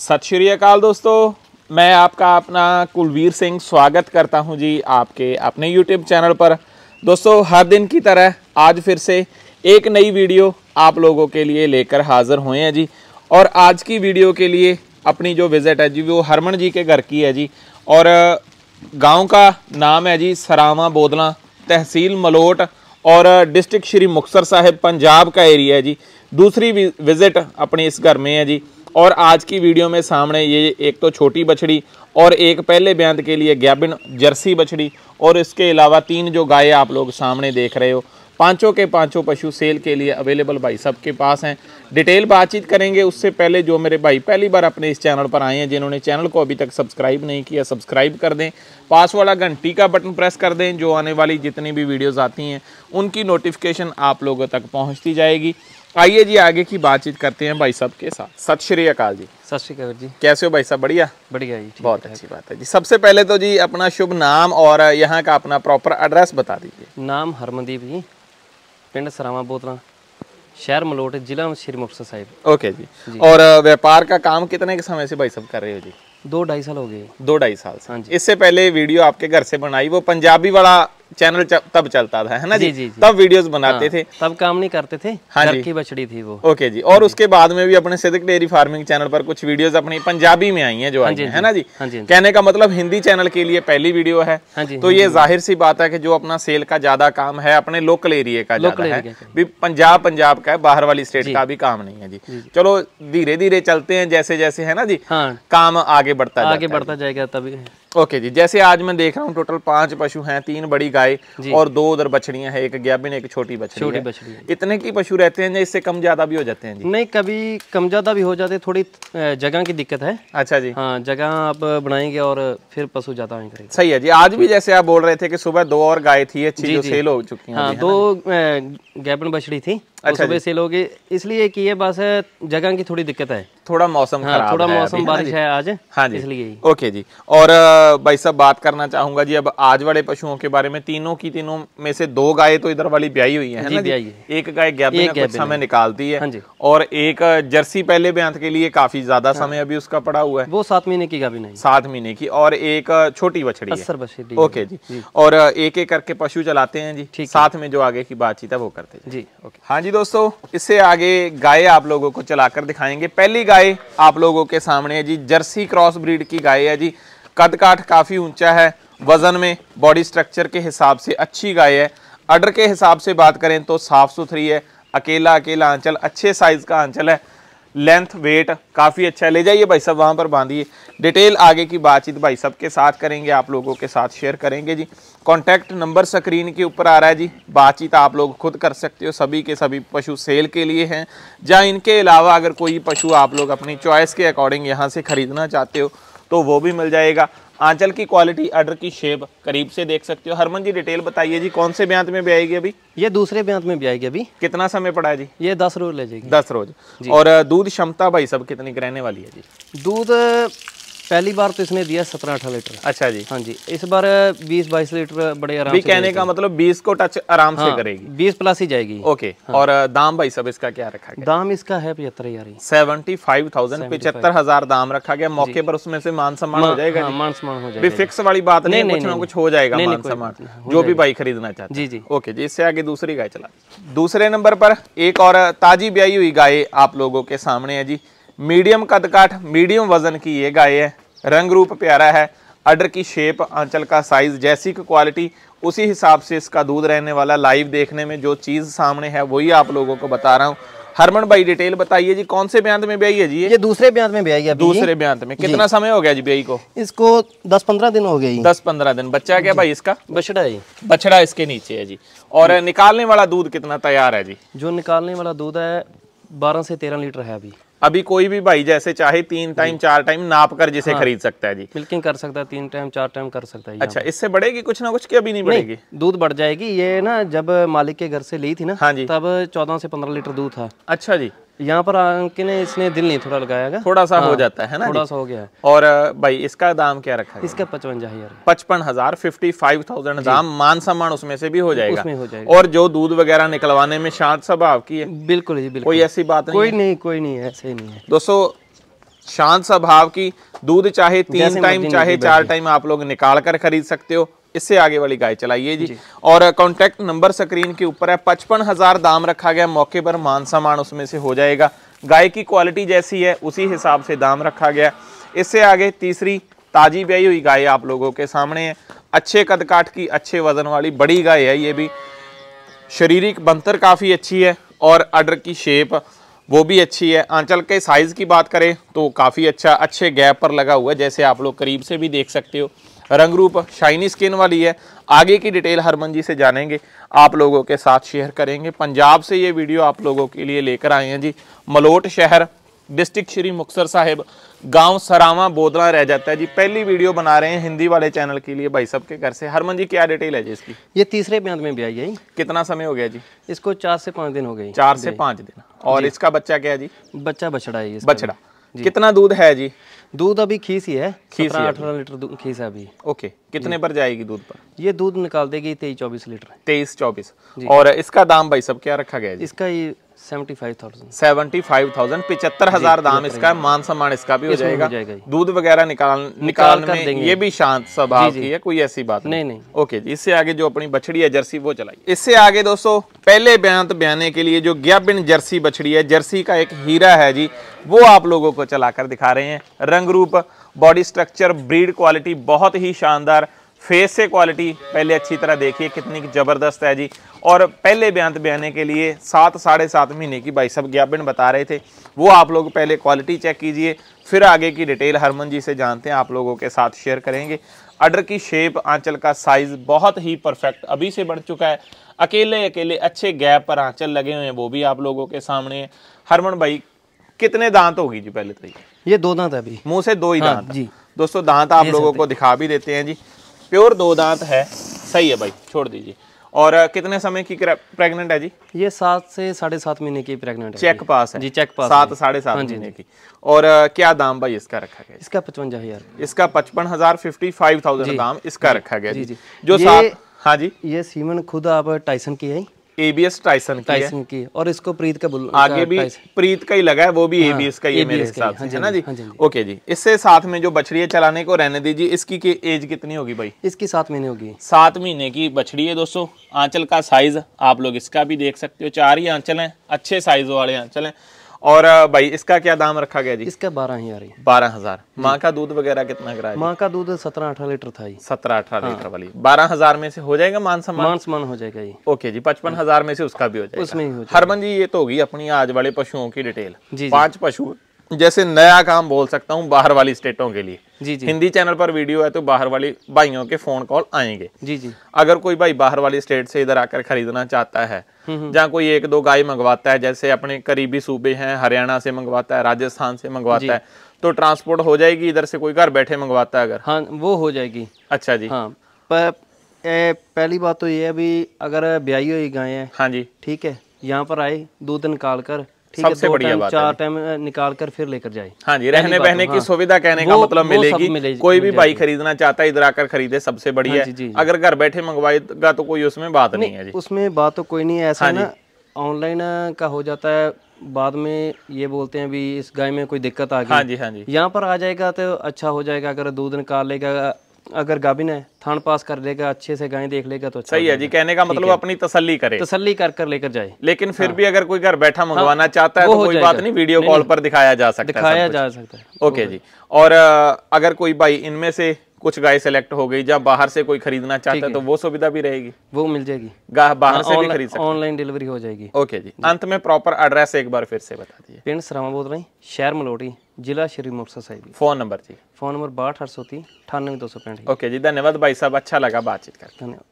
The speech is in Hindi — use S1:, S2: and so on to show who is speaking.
S1: सत श्री अकाल दोस्तों, मैं आपका अपना कुलवीर सिंह स्वागत करता हूँ जी आपके अपने YouTube चैनल पर। दोस्तों, हर दिन की तरह आज फिर से एक नई वीडियो आप लोगों के लिए लेकर हाज़िर हुए हैं जी। और आज की वीडियो के लिए अपनी जो विज़िट है जी, वो हरमन जी के घर की है जी। और गाँव का नाम है जी सरावा बोदला तहसील मलोट और डिस्ट्रिक्ट श्री मुक्तसर साहिब पंजाब का एरिया है जी। दूसरी विज़िट अपने इस घर में है जी। और आज की वीडियो में सामने ये एक तो छोटी बछड़ी और एक पहले ब्यांत के लिए गैबिन जर्सी बछड़ी और इसके अलावा तीन जो गाय आप लोग सामने देख रहे हो। पाँचों के पाँचों पशु सेल के लिए अवेलेबल भाई सबके पास हैं। डिटेल बातचीत करेंगे। उससे पहले जो मेरे भाई पहली बार अपने इस चैनल पर आए हैं, जिन्होंने चैनल को अभी तक सब्सक्राइब नहीं किया, सब्सक्राइब कर दें। पास वाला घंटी का बटन प्रेस कर दें, जो आने वाली जितनी भी वीडियोस आती हैं, उनकी नोटिफिकेशन आप लोगों तक पहुँचती जाएगी। आइए जी आगे की बातचीत करते हैं भाई साहब के साथ। सत श्री अकाल जी।
S2: सत श्री अकाल जी।
S1: कैसे हो भाई साहब? बढ़िया?
S2: बढ़िया जी
S1: बहुत अच्छी बात है जी। सबसे पहले तो जी अपना शुभ नाम और यहाँ का अपना प्रॉपर एड्रेस बता दीजिए।
S2: नाम हरमनदीप जी पिंड सरावा बोतला शहर मलोट जिला श्री मुक्तसर साहिब।
S1: ओके जी। और व्यापार का काम कितने के समय से भाई साहब कर रहे हो जी?
S2: दो ढाई साल हो गए।
S1: दो ढाई साल से।
S2: हाँ जी।
S1: इससे पहले वीडियो आपके घर से बनाई वो पंजाबी वाला चैनल तब चलता था है ना जी,
S2: जी, जी।
S1: तब वीडियोस बनाते हाँ, थे।
S2: तब काम नहीं करते थे
S1: हाँ जी।
S2: की बछड़ी थी वो।
S1: ओके जी और उसके बाद में भी अपने सिद्धिक डेयरी फ़ार्मिंग चैनल पर कुछ वीडियोस अपनी पंजाबी में आई हैं जो आई
S2: जी,
S1: हैं है ना जी
S2: हाँ जी, हाँ
S1: कहने का मतलब हिंदी चैनल के लिए पहली वीडियो है।
S2: हाँ
S1: तो ये ज़ाहिर सी बात है कि जो अपना सेल का ज़्यादा काम है अपने लोकल एरिया का ज़्यादा है। भी पंजाब पंजाब का है बाहर वाली स्टेट का भी काम नहीं है जी। चलो धीरे धीरे चलते हैं जैसे जैसे है ना जी?
S2: हाँ।
S1: काम आगे बढ़ता
S2: आगे बढ़ता जाएगा तभी।
S1: ओके जी जैसे आज मैं देख रहा हूँ टोटल पाँच पशु हैं तीन बड़ी गाय और दो उधर बछड़ियाँ हैं एक ग्याबिन एक छोटी बछड़ी
S2: छोटी बछड़ी
S1: इतने की पशु रहते हैं इससे कम ज़्यादा भी हो जाते हैं जी?
S2: नहीं कभी कम ज़्यादा भी हो जाते थोड़ी जगह की दिक्कत है।
S1: अच्छा जी।
S2: हाँ जगह आप बनाएँगे और फिर पशु ज़्यादा
S1: सही है जी आज भी जैसे आप बोल रहे थे कि सुबह दो और गाय थी अच्छी जो सेल हो चुकी हैं
S2: हाँ दो गैबन बछड़ी थी वो सुबह से लोग इसलिए की है बस जगह की थोड़ी दिक्कत है।
S1: थोड़ा मौसम
S2: हाँ थोड़ा मौसम बारिश है आज
S1: हाँ जी।
S2: इसलिए।
S1: ओके जी और भाई साहब बात करना चाहूँगा जी। अब आज वाले पशुओं के बारे में तीनों की तीनों में से दो गाय तो इधर वाली ब्याई हुई है, है ना जी।
S2: है।
S1: एक गाय गैप में कुछ समय निकालती
S2: हाँ
S1: है और एक जर्सी पहले ब्यांत के लिए काफ़ी ज़्यादा समय अभी उसका पड़ा हुआ है।
S2: वो सात महीने की गाभी नहीं।
S1: सात महीने की और एक छोटी बछड़ी
S2: असर बछड़ी
S1: ओके जी। और एक एक करके पशु चलाते हैं जी। साथ में जो आगे की बातचीत है वो करते हैं।
S2: जी ओके।
S1: हाँ जी दोस्तों इससे आगे गाय आप लोगों को चलाकर दिखाएँगे। पहली गाय आप लोगों के सामने है जी जर्सी क्रॉस ब्रीड की गाय है जी। कद काठ काफ़ी ऊँचा है। वज़न में बॉडी स्ट्रक्चर के हिसाब से अच्छी गाय है। अडर के हिसाब से बात करें तो साफ़ सुथरी है। अकेला अकेला आंचल, अच्छे साइज़ का आंचल है। लेंथ वेट काफ़ी अच्छा है। ले जाइए भाई साहब, वहाँ पर बांधिए। डिटेल आगे की बातचीत भाई साहब के साथ करेंगे। आप लोगों के साथ शेयर करेंगे जी। कॉन्टैक्ट नंबर स्क्रीन के ऊपर आ रहा है जी। बातचीत आप लोग खुद कर सकते हो। सभी के सभी पशु सेल के लिए हैं। या इनके अलावा अगर कोई पशु आप लोग अपनी चॉइस के अकॉर्डिंग यहाँ से खरीदना चाहते हो तो वो भी मिल जाएगा। आंचल की क्वालिटी अडर की शेप करीब से देख सकते हो। हरमन जी डिटेल बताइए जी कौन से ब्यांत में भी आएगी अभी?
S2: ये दूसरे ब्यांत में भी आएगी अभी।
S1: कितना समय पड़ा है जी?
S2: ये दस रोज ले जाएगी।
S1: दस रोज। और दूध क्षमता भाई सब कितनी रहने वाली है जी?
S2: दूध पहली बार तो इसने दिया सत्रह अठारह लीटर।
S1: अच्छा जी।
S2: हाँ जी इस बार बीस बाईस लीटर बड़े आराम
S1: भी
S2: से
S1: कहने का मतलब 20 को टच आराम हाँ, से करेगी।
S2: बीस प्लस ही जाएगी।
S1: ओके हाँ। और दाम भाई सब इसका क्या रखा गया?
S2: दाम इसका है पचहत्तर हज़ार।
S1: सेवेंटी फाइव थाउज़ेंड पिछहत्तर हज़ार दाम रखा गया। मौके पर उसमें से मान सम्मान हो जाएगा
S2: हाँ मान सम्मान हो जाएगा।
S1: फिक्स वाली बात नहीं कुछ ना कुछ हो जाएगा मान सम्मान। जो भी भाई खरीदना चाहता
S2: जी जी।
S1: ओके जी इससे आगे दूसरी गाय चला। दूसरे नंबर पर एक और ताजी ब्याई हुई गाय आप लोगों के सामने है जी। मीडियम कद काठ मीडियम वज़न की ये गाय है। रंग रूप प्यारा है अडर की शेप आंचल का साइज़ जैसी की क्वालिटी उसी हिसाब से इसका दूध रहने वाला लाइव देखने में जो चीज़ सामने है वही आप लोगों को बता रहा हूँ। हरमन भाई डिटेल बताइए जी कौन से ब्यांत में ब्याई है जी ये?
S2: दूसरे ब्यांत में आएगी अभी।
S1: दूसरे ब्यांत में। कितना समय हो गया जी ब्याई को?
S2: इसको दस पंद्रह दिन हो गई
S1: दस पंद्रह दिन। बच्चा क्या भाई इसका?
S2: बछड़ा है।
S1: बछड़ा इसके नीचे है जी। और निकालने वाला दूध कितना तैयार है जी?
S2: जो निकालने वाला दूध है बारह से तेरह लीटर है अभी।
S1: अभी कोई भी भाई जैसे चाहे तीन टाइम चार टाइम नाप कर जिसे हाँ, खरीद सकता है जी।
S2: मिल्किंग कर सकता है तीन टाइम चार टाइम कर सकता है
S1: अच्छा इससे बढ़ेगी कुछ ना कुछ की अभी नहीं बढ़ेगी?
S2: दूध बढ़ जाएगी। ये ना जब मालिक के घर से ली थी ना
S1: हाँ जी।
S2: तब चौदह से पंद्रह लीटर दूध था।
S1: अच्छा जी।
S2: यहाँ पर आके ने इसने दिल नहीं थोड़ा लगाया
S1: थोड़ा सा हाँ, हो जाता है ना
S2: थोड़ा सा हो गया
S1: और भाई इसका दाम क्या रखा है
S2: इसका पचवंजा हज़ार।
S1: पचपन हज़ार फिफ्टी फाइव थाउज़ेंड दाम मान सम्मान उसमें से भी हो जाएगा।
S2: उसमें हो जाएगा।
S1: और जो दूध वगैरह निकलवाने में शांत स्वभाव की है।
S2: बिल्कुल जी बिल्कुल।
S1: कोई ऐसी बात नहीं
S2: कोई नहीं कोई नहीं ऐसे ही नहीं है।
S1: दोस्तों शांत स्वभाव की दूध चाहे तीन टाइम चाहे चार टाइम आप लोग निकाल कर खरीद सकते हो। इससे आगे वाली गाय चलाइए जी, जी। और कॉन्टैक्ट नंबर स्क्रीन के ऊपर है पचपन हज़ार दाम रखा गया मौके पर मान सम्मान उसमें से हो जाएगा। गाय की क्वालिटी जैसी है उसी हिसाब से दाम रखा गया। इससे आगे तीसरी ताजी ब्याई हुई गाय आप लोगों के सामने है। अच्छे कद काट की अच्छे वज़न वाली बड़ी गाय है ये भी। शारीरिक बनतर काफ़ी अच्छी है और अडर की शेप वो भी अच्छी है। आंचल के साइज़ की बात करें तो काफ़ी अच्छा अच्छे गैप पर लगा हुआ है, जैसे आप लोग करीब से भी देख सकते हो। रंग रूप शाइनी स्किन वाली है। आगे की डिटेल हरमन जी से जानेंगे। आप लोगों के साथ शेयर करेंगे। पंजाब से ये वीडियो आप लोगों के लिए लेकर आए हैं जी। मलोट शहर। डिस्ट्रिक्ट श्री मुक्सर साहिब गाँव सरावा बोदला रह जाता है जी। पहली वीडियो बना रहे हैं हिंदी वाले चैनल के लिए भाई सब के घर से। हरमन जी क्या डिटेल है जी इसकी?
S2: ये तीसरे ब्याज में भी आई है
S1: कितना समय हो गया जी?
S2: इसको चार से पाँच दिन हो गए।
S1: चार से पाँच दिन। और इसका बच्चा क्या है जी?
S2: बच्चा बछड़ा है
S1: बछड़ा। कितना दूध है जी?
S2: दूध अभी खीस ही है। खीस अठारह लीटर खीस है अभी।
S1: ओके। कितने पर जाएगी दूध पर?
S2: ये दूध निकाल देगी तेईस चौबीस लीटर।
S1: तेईस चौबीस। और इसका दाम भाई सब क्या रखा गया
S2: जी? इसका ये सेवेंटी फाइव थाउज़ेंड।
S1: पिछहत्तर हज़ार दाम इसका मान सम्मान इसका भी हो जाएगा। दूध वगैरह निकाल निकाल में ये भी शांत स्वभाव की है कोई ऐसी बात
S2: नहीं। नहीं
S1: ओके जी इससे आगे जो अपनी बछड़ी है जर्सी वो चलाई इससे आगे दोस्तों पहले बयान बयाने के लिए जो ग्याबिन जर्सी बछड़ी है जर्सी का एक हीरा है जी वो आप लोगों को चलाकर दिखा रहे हैं। रंग रूप बॉडी स्ट्रक्चर ब्रीड क्वालिटी बहुत ही शानदार फेस से क्वालिटी पहले अच्छी तरह देखिए कितनी ज़बरदस्त है जी। और पहले बयान बयाने के लिए सात साढ़े सात महीने की भाई सब ज्ञापन बता रहे थे। वो आप लोग पहले क्वालिटी चेक कीजिए फिर आगे की डिटेल हरमन जी से जानते हैं आप लोगों के साथ शेयर करेंगे। अडर की शेप आंचल का साइज़ बहुत ही परफेक्ट अभी से बढ़ चुका है। अकेले अकेले अच्छे गैप पर आंचल लगे हुए हैं वो भी आप लोगों के सामने हरमन भाई कितने दांत होगी जी पहले तो
S2: ये? दो दांत अभी।
S1: मुँह से दो ही हाँ, दांत जी। दोस्तों दांत आप लोगों को दिखा भी देते हैं जी। प्योर दो दांत है। सही है भाई छोड़ दीजिए। और कितने समय की प्रेग्नेंट है जी?
S2: ये सात से साढ़े सात महीने की प्रेग्नेंट है
S1: चेक पास है।
S2: जी चेक पास
S1: सात साढ़े सात हाँ महीने की। और क्या दाम भाई इसका रखा गया?
S2: इसका पचवंजा हज़ार।
S1: इसका पचपन हज़ार फिफ्टी फाइव थाउज़ेंड दाम इसका रखा गया जी जी। जो। सात हाँ जी।
S2: ये सीमन खुद आप टाइसन की है?
S1: एबीएस टाइसन की
S2: टाइसन की। और इसको प्रीत का बुल
S1: आगे भी प्रीत का ही लगा है वो भी हाँ, एबीएस का ही मेरे हिसाब से है ना जी? ओके जी इससे साथ में जो बछड़ी है चलाने को रहने दीजिए इसकी की एज कितनी होगी भाई?
S2: इसकी सात महीने होगी।
S1: सात महीने की बछड़ी है दोस्तों। आंचल का साइज़ आप लोग इसका भी देख सकते हो। चार ही आंचल है अच्छे साइज़ वाले आंचल है। और भाई इसका क्या दाम रखा गया जी?
S2: इसका बारह हज़ार
S1: बारह हज़ार। माँ का दूध वगैरह कितना कराया
S2: माँ का दूध सत्रह अठारह लीटर था
S1: सत्रह अठारह लीटर हाँ। वाली। बारह हज़ार में से हो जाएगा मान सम्मान?
S2: मान सम्मान हो जाएगा जी।
S1: ओके जी पचपन हज़ार में से उसका भी हो जाएगा।
S2: उसमें
S1: हरमन जी ये तो होगी अपनी आज वाले पशुओं की डिटेल। जी। पाँच पशु जैसे नया काम बोल सकता हूँ बाहर वाली स्टेटों के लिए। जी जी। हिंदी चैनल पर वीडियो है तो बाहर वाली भाइयों के फ़ोन कॉल आएँगे।
S2: जी जी।
S1: अगर कोई भाई बाहर वाली स्टेट से इधर आकर खरीदना चाहता है हम्म, हम्म। जहाँ कोई एक दो गाय मंगवाता है जैसे अपने करीबी सूबे हैं हरियाणा से मंगवाता है राजस्थान से मंगवाता है तो ट्रांसपोर्ट हो जाएगी इधर से कोई घर बैठे मंगवाता है अगर?
S2: हाँ वो हो जाएगी।
S1: अच्छा जी।
S2: हाँ पर ए, पहली बात तो ये है अभी अगर ब्याई हुई गाय है
S1: हाँ जी।
S2: ठीक है यहाँ पर आए दो दिन काल कर
S1: सबसे बढ़िया बात
S2: चार टाइम निकाल कर फिर लेकर जाए।
S1: हाँ जी रहने बहने की हाँ। सुविधा कहने का मतलब मिलेगी कोई भी बाइक खरीदना चाहता है इधर आकर खरीदे सबसे बढ़िया हाँ अगर घर बैठे मंगवाएगा तो कोई उसमें बात नहीं है
S2: उसमें बात तो कोई नहीं है ऐसा हाँ ना ऑनलाइन का हो जाता है बाद में ये बोलते हैं भी इस गाय में कोई दिक्कत आ गई।
S1: हाँ जी हाँ जी।
S2: यहाँ पर आ जाएगा तो अच्छा हो जाएगा अगर दूध निकाल लेगा अगर गाभिन है थान पास कर लेगा अच्छे से गाय देख लेगा तो अच्छा
S1: सही है जी कहने का मतलब अपनी तसल्ली करे।
S2: तसल्ली कर कर लेकर जाए।
S1: लेकिन फिर हाँ। भी अगर कोई घर बैठा मंगवाना हाँ, चाहता है तो कोई बात नहीं वीडियो कॉल पर दिखाया जा सकता
S2: है दिखाया जा सकता है।
S1: ओके जी। और अगर कोई भाई इनमें से कुछ गाय सेलेक्ट हो गई जब बाहर से कोई खरीदना चाहता है तो वो सुविधा भी रहेगी।
S2: वो मिल जाएगी।
S1: बाहर हाँ, से भी खरीद सकते
S2: ऑनलाइन डिलीवरी हो जाएगी।
S1: ओके जी। अंत में प्रॉपर एड्रेस एक बार फिर से बता दीजिए।
S2: पिंड सरावा बोल रही शहर मलोटी जिला श्री मुक्तसर साहिब
S1: फ़ोन नंबर जी।
S2: फ़ोन नंबर बाहठ आठ सौ तीन अठानवे दो सौ पैंठ
S1: ओके जी धन्यवाद भाई साहब अच्छा लगा बातचीत कर
S2: धन्यवाद।